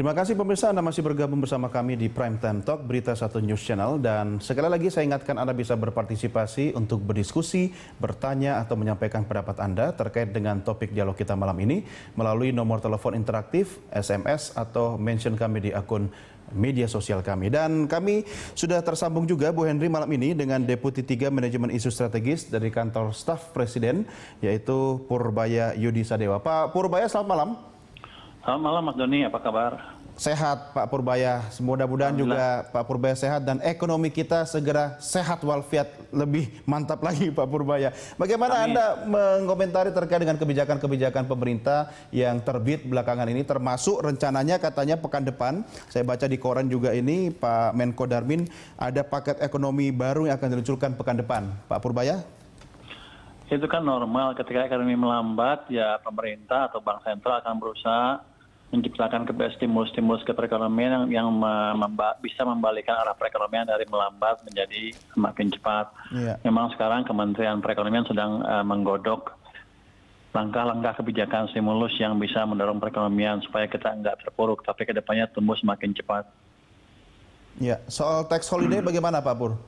Terima kasih pemirsa Anda masih bergabung bersama kami di Prime Time Talk Berita Satu News Channel dan sekali lagi saya ingatkan Anda bisa berpartisipasi untuk berdiskusi, bertanya atau menyampaikan pendapat Anda terkait dengan topik dialog kita malam ini melalui nomor telepon interaktif, SMS atau mention kami di akun media sosial kami. Dan kami sudah tersambung juga Bu Henry malam ini dengan Deputi 3 Manajemen Isu Strategis dari kantor staf Presiden yaitu Purbaya Yudi Sadewa. Pak Purbaya selamat malam. Selamat malam Mas Doni, apa kabar? Sehat Pak Purbaya, mudah-mudahan juga Pak Purbaya sehat dan ekonomi kita segera sehat walafiat lebih mantap lagi Pak Purbaya. Bagaimana Amin. Anda mengomentari terkait dengan kebijakan-kebijakan pemerintah yang terbit belakangan ini termasuk rencananya katanya pekan depan, saya baca di koran juga ini Pak Menko Darmin ada paket ekonomi baru yang akan diluncurkan pekan depan. Pak Purbaya? Itu kan normal ketika ekonomi melambat ya pemerintah atau bank sentral akan berusaha menciptakan stimulus-stimulus ke perekonomian yang, yang memba bisa membalikan arah perekonomian dari melambat menjadi semakin cepat. Yeah. Memang sekarang Kementerian Perekonomian sedang uh, menggodok langkah-langkah kebijakan stimulus yang bisa mendorong perekonomian supaya kita nggak terpuruk, tapi ke depannya tumbuh semakin cepat. Ya, soal tax holiday hmm. bagaimana Pak Pur?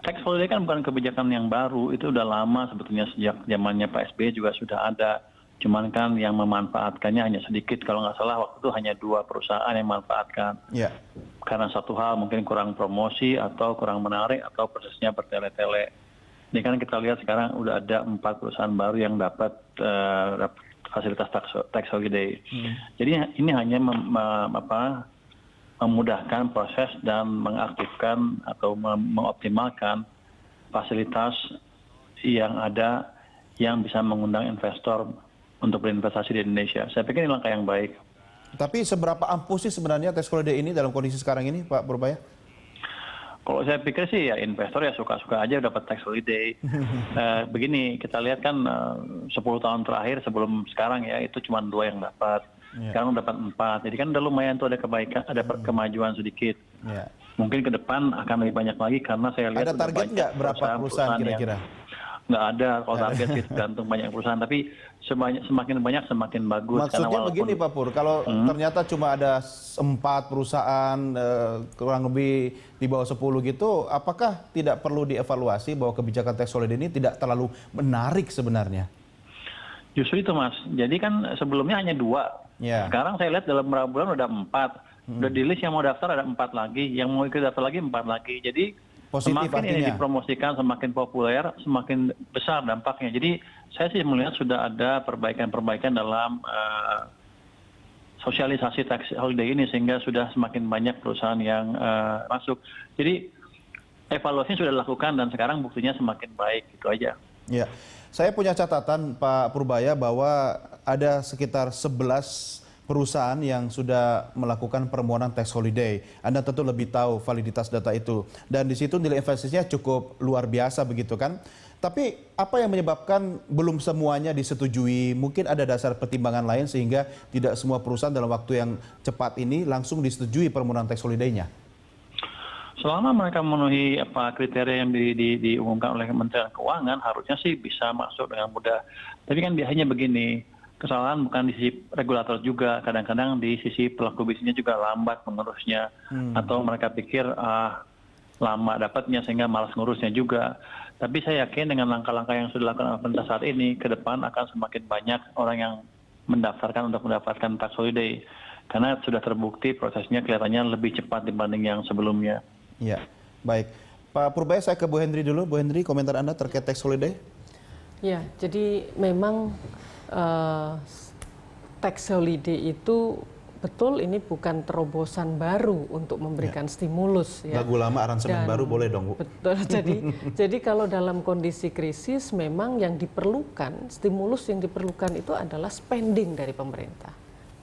Tax holiday kan bukan kebijakan yang baru, itu udah lama sebetulnya sejak zamannya Pak SBY juga sudah ada Cuman kan yang memanfaatkannya hanya sedikit. Kalau nggak salah waktu itu hanya dua perusahaan yang memanfaatkan. Yeah. Karena satu hal mungkin kurang promosi atau kurang menarik atau prosesnya bertele-tele. Ini kan kita lihat sekarang udah ada empat perusahaan baru yang dapat, uh, fasilitas tax, tax holiday. Hmm. Jadi ini hanya mem, mem, apa, memudahkan proses dan mengaktifkan atau mengoptimalkan fasilitas yang ada yang bisa mengundang investor untuk berinvestasi di Indonesia. Saya pikir ini langkah yang baik. Tapi seberapa ampuh sih sebenarnya tes holiday ini dalam kondisi sekarang ini, Pak Purbaya? Kalau saya pikir sih ya investor ya suka-suka aja dapat tax holiday. uh, begini kita lihat kan eh, uh, 10 tahun terakhir sebelum sekarang ya itu cuma dua yang dapat. Yeah. Sekarang dapat empat. Jadi kan udah lumayan tuh ada kebaikan, ada hmm. kemajuan sedikit. Yeah. Mungkin ke depan akan lebih banyak lagi karena saya lihat ada target nggak berapa perusahaan kira-kira? Nggak ada kalau target sih tergantung banyak perusahaan tapi semakin semakin banyak semakin bagus maksudnya walaupun, begini Pak Pur kalau hmm. ternyata cuma ada empat perusahaan eh, kurang lebih di bawah 10 gitu apakah tidak perlu dievaluasi bahwa kebijakan tax holiday ini tidak terlalu menarik sebenarnya justru itu mas jadi kan sebelumnya hanya dua yeah. sekarang saya lihat dalam beberapa bulan udah empat hmm. udah di list yang mau daftar ada empat lagi yang mau ikut daftar lagi empat lagi jadi Positif semakin artinya. ini dipromosikan, semakin populer, semakin besar dampaknya. Jadi saya sih melihat sudah ada perbaikan-perbaikan dalam uh, sosialisasi tax holiday ini sehingga sudah semakin banyak perusahaan yang uh, masuk. Jadi evaluasinya sudah dilakukan dan sekarang buktinya semakin baik itu aja. Ya, saya punya catatan Pak Purbaya bahwa ada sekitar 11 perusahaan yang sudah melakukan permohonan tax holiday. Anda tentu lebih tahu validitas data itu. Dan di situ nilai investasinya cukup luar biasa begitu kan. Tapi apa yang menyebabkan belum semuanya disetujui? Mungkin ada dasar pertimbangan lain sehingga tidak semua perusahaan dalam waktu yang cepat ini langsung disetujui permohonan tax holiday-nya. Selama mereka memenuhi apa kriteria yang di, di, diumumkan oleh Kementerian Keuangan, harusnya sih bisa masuk dengan mudah. Tapi kan biasanya begini, kesalahan bukan di sisi regulator juga kadang-kadang di sisi pelaku bisnisnya juga lambat mengurusnya hmm. atau mereka pikir ah lama dapatnya sehingga malas ngurusnya juga tapi saya yakin dengan langkah-langkah yang sudah dilakukan oleh pemerintah saat ini ke depan akan semakin banyak orang yang mendaftarkan untuk mendapatkan tax holiday karena sudah terbukti prosesnya kelihatannya lebih cepat dibanding yang sebelumnya. Ya, baik. Pak Purbaya, saya ke Bu Hendri dulu. Bu Hendri, komentar Anda terkait tax holiday? Ya, jadi memang uh, tax holiday itu betul ini bukan terobosan baru untuk memberikan ya. stimulus ya. Lagu lama aransemen baru boleh dong, Bu. Betul. Jadi jadi kalau dalam kondisi krisis memang yang diperlukan stimulus yang diperlukan itu adalah spending dari pemerintah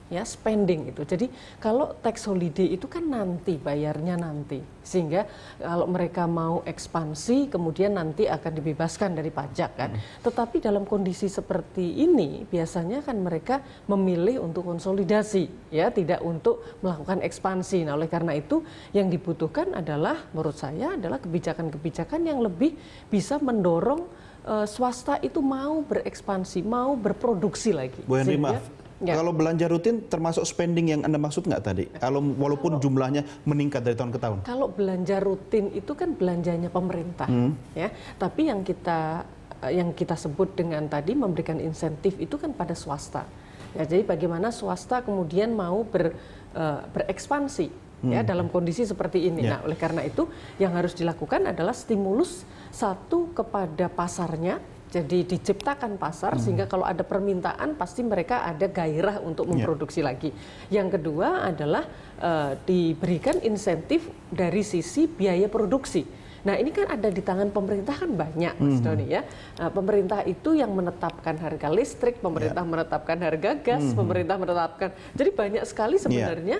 ya spending itu. Jadi kalau tax holiday itu kan nanti bayarnya nanti. Sehingga kalau mereka mau ekspansi kemudian nanti akan dibebaskan dari pajak kan. Hmm. Tetapi dalam kondisi seperti ini biasanya kan mereka memilih untuk konsolidasi ya, tidak untuk melakukan ekspansi. Nah, oleh karena itu yang dibutuhkan adalah menurut saya adalah kebijakan-kebijakan yang lebih bisa mendorong uh, swasta itu mau berekspansi, mau berproduksi lagi. Bu Henry, maaf Ya. Kalau belanja rutin termasuk spending yang Anda maksud nggak tadi? Kalau walaupun jumlahnya meningkat dari tahun ke tahun. Kalau belanja rutin itu kan belanjanya pemerintah, Hmm. ya. Tapi yang kita yang kita sebut dengan tadi memberikan insentif itu kan pada swasta. Ya, jadi bagaimana swasta kemudian mau ber, eh, berekspansi ya dalam kondisi seperti ini. Hmm. Ya. Nah, oleh karena itu yang harus dilakukan adalah stimulus satu kepada pasarnya. Jadi diciptakan pasar Hmm. sehingga kalau ada permintaan pasti mereka ada gairah untuk Ya. memproduksi lagi. Yang kedua adalah eh, diberikan insentif dari sisi biaya produksi. Nah ini kan ada di tangan pemerintah kan banyak, Mas Doni ya. Nah, pemerintah itu yang menetapkan harga listrik, pemerintah menetapkan harga gas, pemerintah menetapkan. Jadi banyak sekali sebenarnya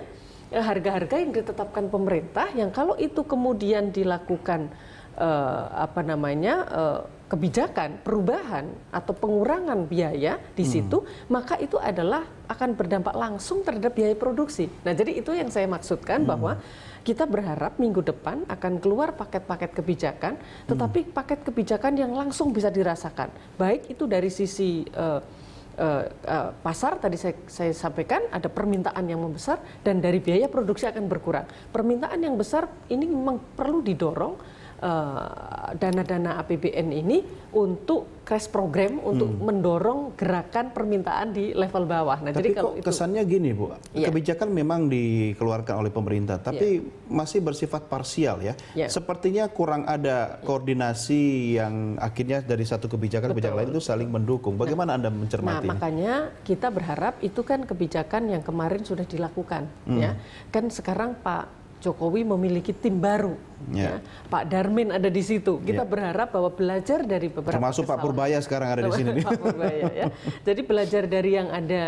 eh, harga-harga yang ditetapkan pemerintah yang kalau itu kemudian dilakukan eh, apa namanya eh, kebijakan perubahan atau pengurangan biaya di situ maka itu adalah akan berdampak langsung terhadap biaya produksi. Nah jadi itu yang saya maksudkan bahwa kita berharap minggu depan akan keluar paket-paket kebijakan, tetapi paket kebijakan yang langsung bisa dirasakan, baik itu dari sisi eh, pasar tadi saya, saya sampaikan ada permintaan yang membesar dan dari biaya produksi akan berkurang. Permintaan yang besar ini memang perlu didorong eh, dana-dana APBN ini untuk crash program untuk mendorong gerakan permintaan di level bawah. Nah, Hmm. Tapi jadi kalau kok itu kesannya gini Bu, Iya. kebijakan memang dikeluarkan oleh pemerintah, tapi masih bersifat parsial ya. Iya. Sepertinya kurang ada koordinasi yang akhirnya dari satu kebijakan kebijakan lain itu saling mendukung. Bagaimana Anda Nah, mencermati? ini? makanya kita berharap itu kan kebijakan yang kemarin sudah dilakukan, ya. Kan sekarang Pak Jokowi memiliki tim baru, Ya. ya. Pak Darmin ada di situ. Kita berharap bahwa belajar dari beberapa Termasuk Pak kesalahan- Purbaya sekarang ada di sini. Pak Purbaya, ya. Jadi belajar dari yang ada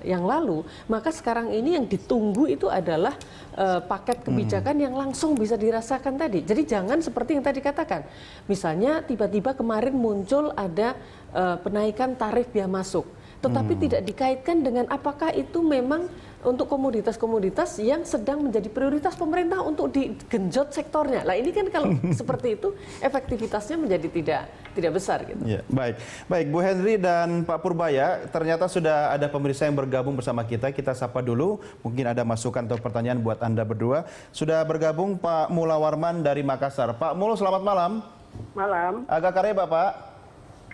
yang lalu, maka sekarang ini yang ditunggu itu adalah eh, paket kebijakan yang langsung bisa dirasakan tadi. Jadi jangan seperti yang tadi katakan, misalnya tiba-tiba kemarin muncul ada eh, penaikan tarif biaya masuk, tetapi tidak dikaitkan dengan apakah itu memang untuk komoditas-komoditas yang sedang menjadi prioritas pemerintah untuk digenjot sektornya. Nah ini kan kalau seperti itu efektivitasnya menjadi tidak tidak besar gitu. Ya, baik. Baik, Bu Henry dan Pak Purbaya, ternyata sudah ada pemirsa yang bergabung bersama kita. Kita sapa dulu, mungkin ada masukan atau pertanyaan buat Anda berdua. Sudah bergabung Pak Mula Warman dari Makassar. Pak Mul, selamat malam. Malam, Agak karya Bapak.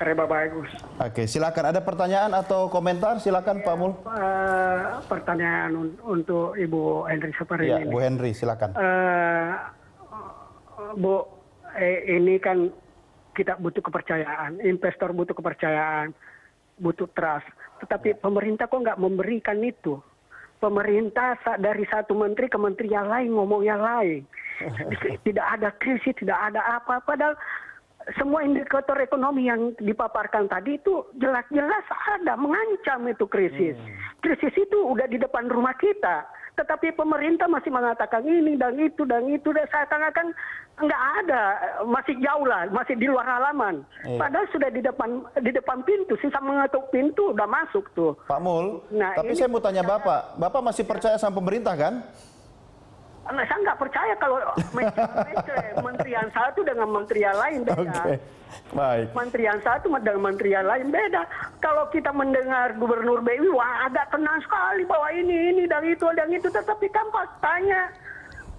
Kareba bagus. Oke, silakan. Ada pertanyaan atau komentar? Silakan Pak Mul. Eh, pertanyaan un- untuk Ibu Henry seperti Ya, ini. Bu Henry, silakan. Eh, Bu, eh, ini kan kita butuh kepercayaan, investor butuh kepercayaan, butuh trust. Tetapi pemerintah kok nggak memberikan itu? Pemerintah dari satu menteri ke menteri yang lain ngomong yang lain. Tidak ada krisis, tidak ada apa. Padahal semua indikator ekonomi yang dipaparkan tadi itu jelas-jelas ada mengancam itu krisis. Krisis itu udah di depan rumah kita. Tetapi pemerintah masih mengatakan ini dan itu dan itu dan seakan-akan nggak ada, masih jauh lah, masih di luar halaman. Iya. Padahal sudah di depan di depan pintu, sisa mengetuk pintu udah masuk tuh. Pak Mul, Nah, tapi ini- saya mau tanya Bapak. Bapak masih percaya sama pemerintah kan? Nah, saya nggak percaya kalau menteri yang satu dengan menteri yang lain beda. Oke, baik. Menteri yang satu dengan menteri yang lain beda. Kalau kita mendengar Gubernur BI, wah agak tenang sekali bahwa ini, ini, dan itu, dan itu. Tetapi kan faktanya,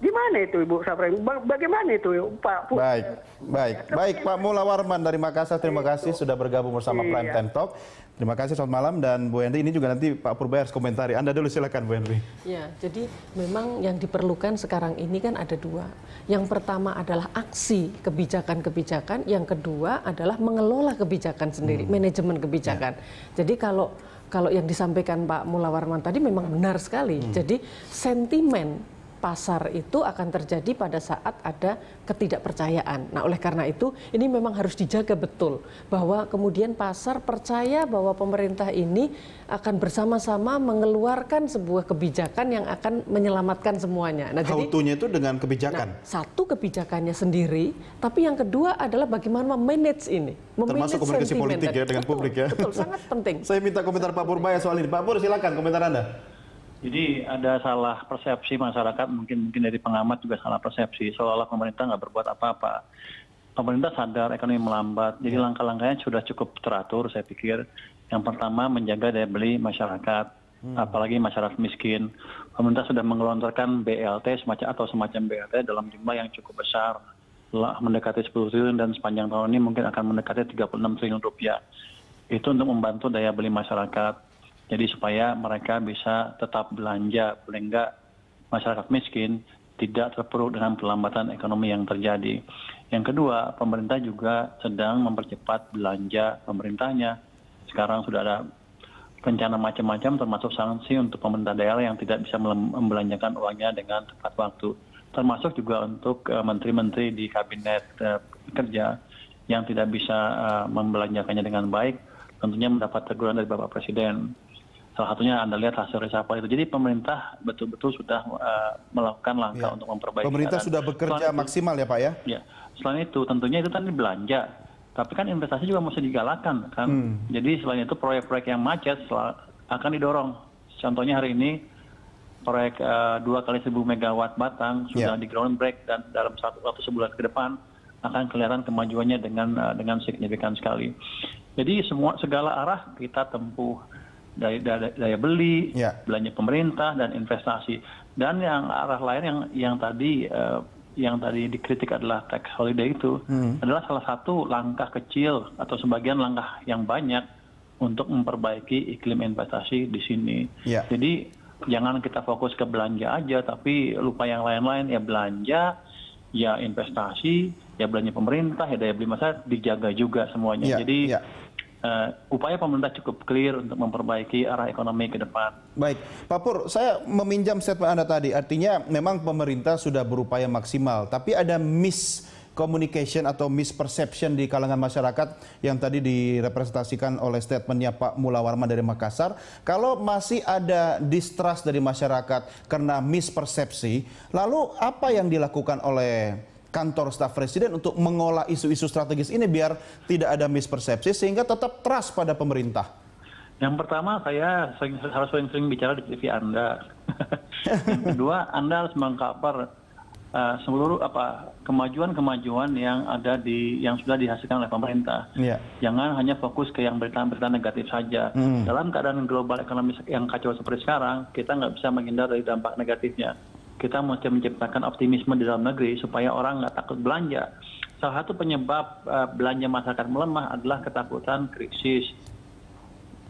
gimana itu Ibu Sapri? Ba- Bagaimana itu Pak? Baik, baik, baik Pak Mula Warman dari Makassar, terima kasih sudah bergabung bersama Prime Iya. Time Talk. Terima kasih, selamat malam dan Bu Henry ini juga nanti Pak Purbaya harus komentari. Anda dulu silakan Bu Henry. Ya, jadi memang yang diperlukan sekarang ini kan ada dua. Yang pertama adalah aksi kebijakan-kebijakan, yang kedua adalah mengelola kebijakan sendiri, manajemen kebijakan. Jadi kalau kalau yang disampaikan Pak Mula Warman tadi memang benar sekali. Jadi sentimen pasar itu akan terjadi pada saat ada ketidakpercayaan. Nah, oleh karena itu ini memang harus dijaga betul bahwa kemudian pasar percaya bahwa pemerintah ini akan bersama-sama mengeluarkan sebuah kebijakan yang akan menyelamatkan semuanya. Nah, How jadi itu dengan kebijakan. Nah, satu kebijakannya sendiri, tapi yang kedua adalah bagaimana memanage ini, Termasuk memanage komunikasi sentimen politik ya dengan Betul, publik ya. Betul, sangat penting. Saya minta komentar Pak Purbaya soal ini. Pak Pur silakan komentar Anda. Jadi ada salah persepsi masyarakat, mungkin mungkin dari pengamat juga salah persepsi, seolah-olah pemerintah nggak berbuat apa-apa. Pemerintah sadar ekonomi melambat, jadi langkah-langkahnya sudah cukup teratur saya pikir. Yang pertama menjaga daya beli masyarakat. apalagi masyarakat miskin. Pemerintah sudah menggelontorkan BLT semacam atau semacam BLT dalam jumlah yang cukup besar, lah mendekati 10 triliun dan sepanjang tahun ini mungkin akan mendekati 36 triliun rupiah. Itu untuk membantu daya beli masyarakat. Jadi supaya mereka bisa tetap belanja, paling enggak masyarakat miskin tidak terpuruk dengan pelambatan ekonomi yang terjadi. Yang kedua, pemerintah juga sedang mempercepat belanja pemerintahnya. Sekarang sudah ada rencana macam-macam termasuk sanksi untuk pemerintah daerah yang tidak bisa membelanjakan uangnya dengan tepat waktu. Termasuk juga untuk uh, menteri-menteri di kabinet uh, kerja yang tidak bisa uh, membelanjakannya dengan baik, tentunya mendapat teguran dari Bapak Presiden. Salah satunya Anda lihat hasil reshuffle itu. Jadi pemerintah betul-betul sudah uh, melakukan langkah ya. untuk memperbaiki. Pemerintah sudah bekerja maksimal ya Pak ya? Ya. Selain itu tentunya itu tadi belanja tapi kan investasi juga mesti digalakan kan. Hmm. Jadi selain itu proyek-proyek yang macet akan didorong. Contohnya hari ini proyek uh, dua kali seribu megawatt Batang sudah yeah. di ground break dan dalam satu waktu sebulan ke depan akan kelihatan kemajuannya dengan uh, dengan signifikan sekali. Jadi semua segala arah kita tempuh daya, daya beli, yeah. belanja pemerintah dan investasi. Dan yang arah lain yang yang tadi uh, yang tadi dikritik adalah tax holiday itu hmm. adalah salah satu langkah kecil atau sebagian langkah yang banyak untuk memperbaiki iklim investasi di sini. Yeah. Jadi jangan kita fokus ke belanja aja, tapi lupa yang lain-lain ya belanja, ya investasi, ya belanja pemerintah, ya daya beli masyarakat dijaga juga semuanya. Yeah. Jadi yeah upaya pemerintah cukup clear untuk memperbaiki arah ekonomi ke depan. Baik, Pak Pur, saya meminjam statement Anda tadi. Artinya memang pemerintah sudah berupaya maksimal, tapi ada miss communication atau misperception di kalangan masyarakat yang tadi direpresentasikan oleh statementnya Pak Mulawarman dari Makassar. Kalau masih ada distrust dari masyarakat karena mispersepsi, lalu apa yang dilakukan oleh kantor staf presiden untuk mengolah isu-isu strategis ini biar tidak ada mispersepsi sehingga tetap trust pada pemerintah? Yang pertama saya sering, harus sering-sering bicara di TV Anda. yang kedua Anda harus mengcover uh, seluruh apa kemajuan-kemajuan yang ada di yang sudah dihasilkan oleh pemerintah. Yeah. Jangan hanya fokus ke yang berita-berita negatif saja. Mm. Dalam keadaan global ekonomi yang kacau seperti sekarang, kita nggak bisa menghindar dari dampak negatifnya kita mesti menciptakan optimisme di dalam negeri supaya orang nggak takut belanja. Salah satu penyebab uh, belanja masyarakat melemah adalah ketakutan krisis.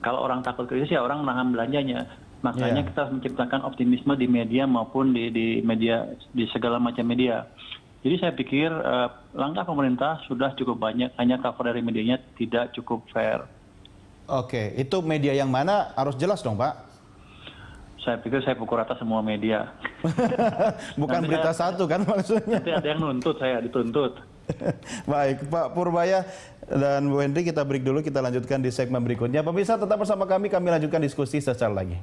Kalau orang takut krisis ya orang menahan belanjanya. Makanya yeah. kita harus menciptakan optimisme di media maupun di, di media di segala macam media. Jadi saya pikir uh, langkah pemerintah sudah cukup banyak, hanya cover dari medianya tidak cukup fair. Oke, itu media yang mana harus jelas dong Pak? Saya pikir saya pukul rata semua media. Bukan nanti berita saya, satu kan maksudnya. Nanti ada yang nuntut saya, dituntut. Baik, Pak Purbaya dan Bu Hendri kita break dulu, kita lanjutkan di segmen berikutnya. Pemirsa tetap bersama kami, kami lanjutkan diskusi secara lagi.